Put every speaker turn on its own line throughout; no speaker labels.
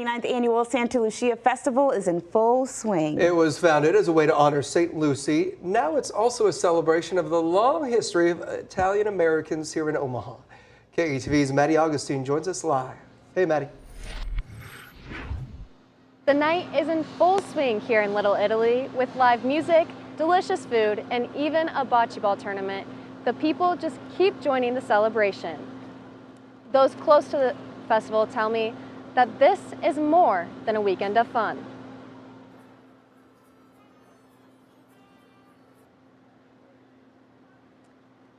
29th annual Santa Lucia Festival is in full swing.
It was founded as a way to honor St. Lucy. Now it's also a celebration of the long history of Italian Americans here in Omaha. KETV's Maddie Augustine joins us live. Hey, Maddie.
The night is in full swing here in Little Italy with live music, delicious food, and even a bocce ball tournament. The people just keep joining the celebration. Those close to the festival tell me that this is more than a weekend of fun.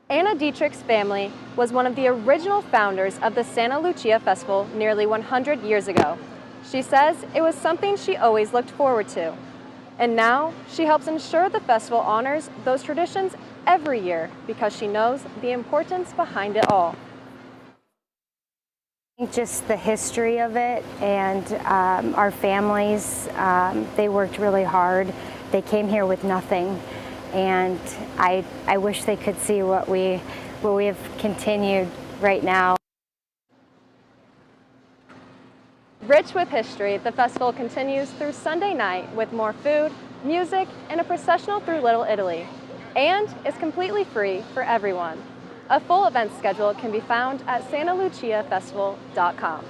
Anna Dietrich's family was one of the original founders of the Santa Lucia Festival nearly 100 years ago. She says it was something she always looked forward to. And now she helps ensure the festival honors those traditions every year because she knows the importance behind it all
just the history of it and um, our families, um, they worked really hard. They came here with nothing. And I, I wish they could see what we, what we have continued right now.
Rich with history, the festival continues through Sunday night with more food, music, and a processional through Little Italy. And is completely free for everyone. A full event schedule can be found at santaluciafestival.com.